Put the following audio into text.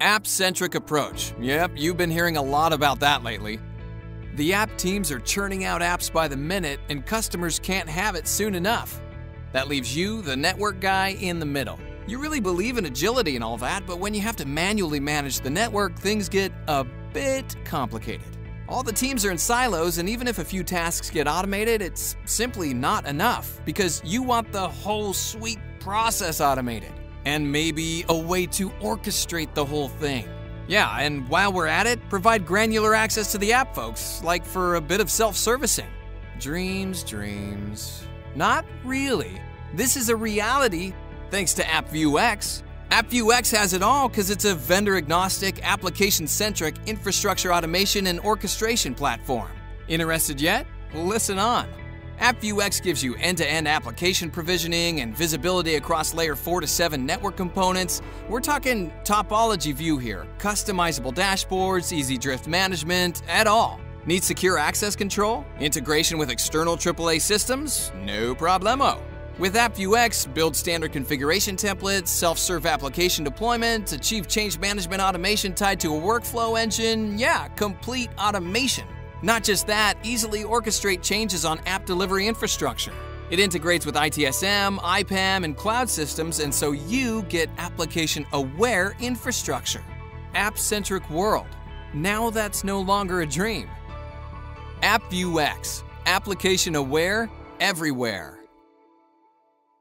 App centric approach. Yep, you've been hearing a lot about that lately. The app teams are churning out apps by the minute, and customers can't have it soon enough. That leaves you, the network guy, in the middle. You really believe in agility and all that, but when you have to manually manage the network, things get a bit complicated. All the teams are in silos, and even if a few tasks get automated, it's simply not enough because you want the whole suite process automated and maybe a way to orchestrate the whole thing. Yeah, and while we're at it, provide granular access to the app, folks, like for a bit of self servicing. Dreams, dreams. Not really. This is a reality thanks to AppViewX. AppViewX has it all because it's a vendor agnostic, application centric infrastructure automation and orchestration platform. Interested yet? Listen on. AppViewX gives you end to end application provisioning and visibility across layer 4 to 7 network components. We're talking topology view here, customizable dashboards, easy drift management, at all. Need secure access control? Integration with external AAA systems? No problemo. With AppViewX, build standard configuration templates, self-serve application deployment, achieve change management automation tied to a workflow engine, yeah, complete automation. Not just that, easily orchestrate changes on app delivery infrastructure. It integrates with ITSM, IPAM, and cloud systems, and so you get application aware infrastructure. App centric world. Now that's no longer a dream. AppViewX, application aware everywhere.